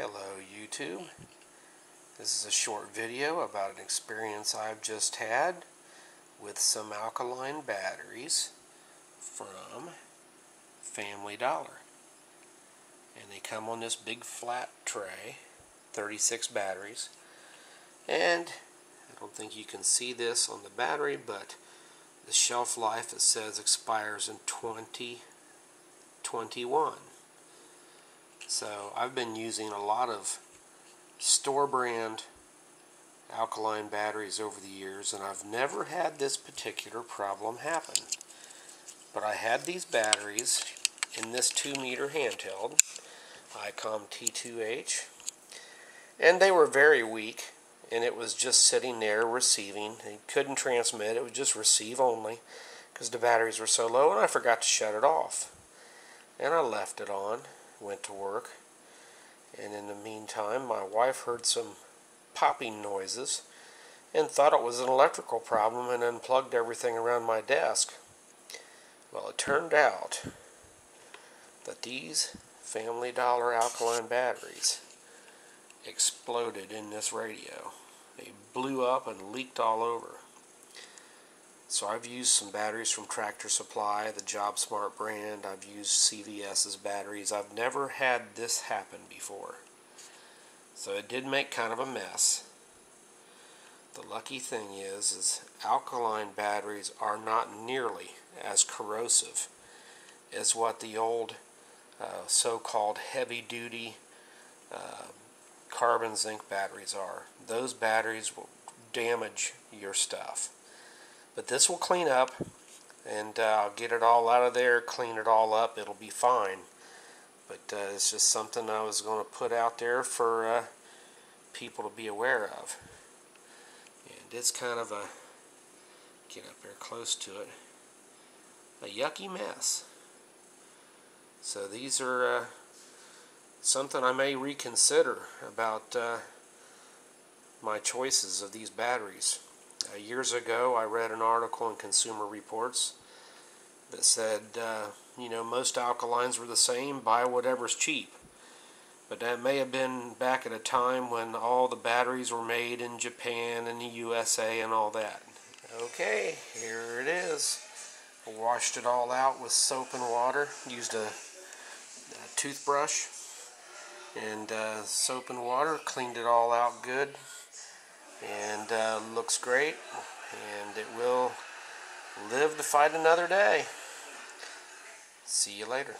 Hello YouTube. This is a short video about an experience I've just had with some alkaline batteries from Family Dollar. And they come on this big flat tray, 36 batteries. And I don't think you can see this on the battery, but the shelf life it says expires in 2021. So I've been using a lot of store brand alkaline batteries over the years and I've never had this particular problem happen. But I had these batteries in this 2 meter handheld ICOM T2H and they were very weak and it was just sitting there receiving. It couldn't transmit, it would just receive only because the batteries were so low and I forgot to shut it off. And I left it on went to work. And in the meantime, my wife heard some popping noises and thought it was an electrical problem and unplugged everything around my desk. Well, it turned out that these Family Dollar alkaline batteries exploded in this radio. They blew up and leaked all over. So I've used some batteries from Tractor Supply, the JobSmart brand. I've used CVS's batteries. I've never had this happen before. So it did make kind of a mess. The lucky thing is, is alkaline batteries are not nearly as corrosive as what the old uh, so-called heavy-duty uh, carbon zinc batteries are. Those batteries will damage your stuff. But this will clean up and uh, I'll get it all out of there, clean it all up, it'll be fine. But uh, it's just something I was going to put out there for uh, people to be aware of. And it's kind of a, get up there close to it, a yucky mess. So these are uh, something I may reconsider about uh, my choices of these batteries. Uh, years ago, I read an article in Consumer Reports that said, uh, you know, most alkalines were the same, buy whatever's cheap. But that may have been back at a time when all the batteries were made in Japan and the USA and all that. Okay, here it is. Washed it all out with soap and water. Used a, a toothbrush and uh, soap and water. Cleaned it all out good and uh, looks great and it will live to fight another day. See you later.